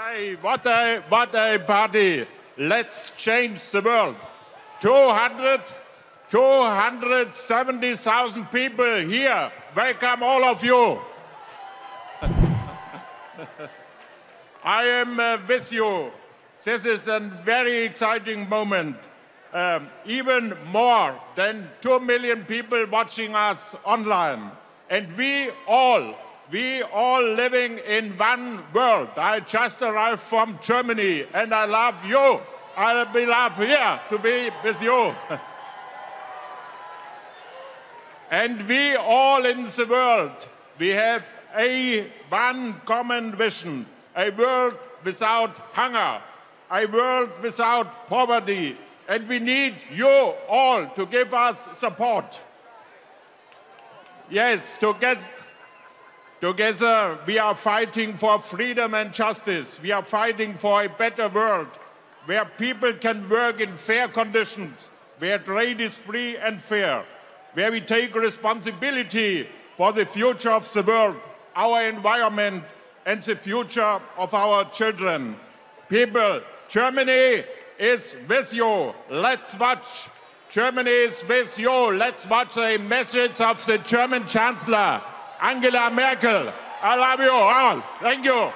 Hey, what a, what a party. Let's change the world. 200, 270,000 people here. Welcome all of you. I am uh, with you. This is a very exciting moment. Um, even more than 2 million people watching us online. And we all, we all living in one world. I just arrived from Germany and I love you. I'll be love here to be with you. and we all in the world, we have a one common vision, a world without hunger, a world without poverty, and we need you all to give us support. Yes, together, together we are fighting for freedom and justice. We are fighting for a better world where people can work in fair conditions, where trade is free and fair, where we take responsibility for the future of the world, our environment, and the future of our children. People, Germany is with you. Let's watch. Germany is with you. Let's watch a message of the German Chancellor, Angela Merkel. I love you all. Thank you.